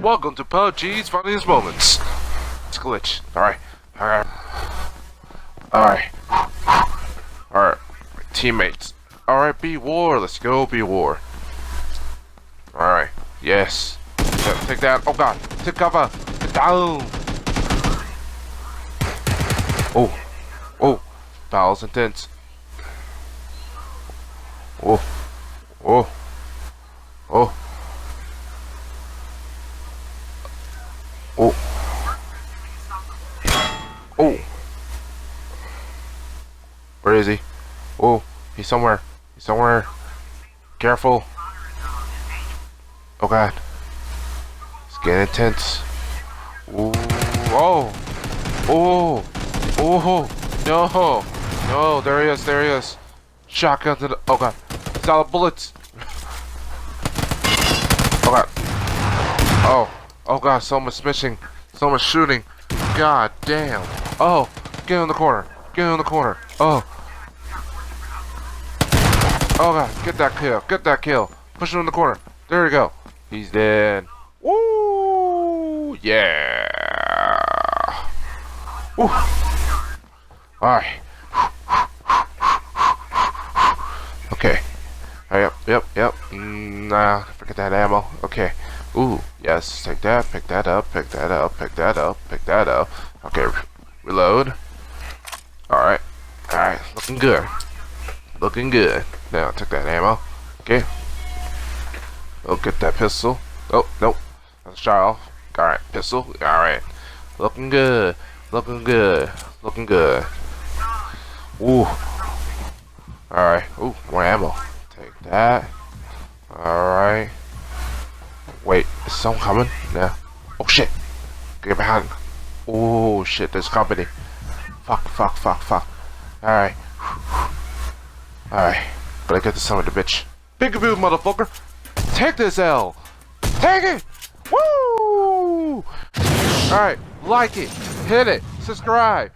Welcome to PUBG's Funniest Moments. It's a glitch. Alright. Alright. Alright. Alright. Teammates. Alright, be war. Let's go, be war. Alright. Yes. Take that. Oh god. Take cover. Get down. Oh. Oh. Battle's intense. Oh. Oh. Oh. Oh. Oh. Where is he? Oh, he's somewhere. He's somewhere. Careful. Oh god. It's getting intense. Ooh. Oh. Oh. Oh. No. No. There he is. There he is. Shotgun to the. Oh god. Out of bullets. Oh god. Oh. Oh god, someone's missing. So much shooting. God damn. Oh, get in the corner. Get in the corner. Oh. Oh god, get that kill. Get that kill. Push him in the corner. There we go. He's dead. Woo! Yeah. Woo. Alright. Okay. Oh, yep, yep, yep. Mm, nah, forget that ammo. Okay. Ooh, yes, take that, pick that up, pick that up, pick that up, pick that up. Okay, re reload. Alright, alright, looking good. Looking good. Now, take that ammo. Okay. Oh, get that pistol. Oh, nope. That's shot off. Alright, pistol. Alright. Looking good. Looking good. Looking good. Ooh. Alright. Ooh, more ammo. Take that. Alright. Wait, is someone coming? Yeah. Oh shit! Get behind. Oh shit, there's company. Fuck, fuck, fuck, fuck. Alright. Alright. Gotta get this son of the bitch. Peekaboo, motherfucker! Take this L! Take it! Woo! Alright, like it, hit it, subscribe.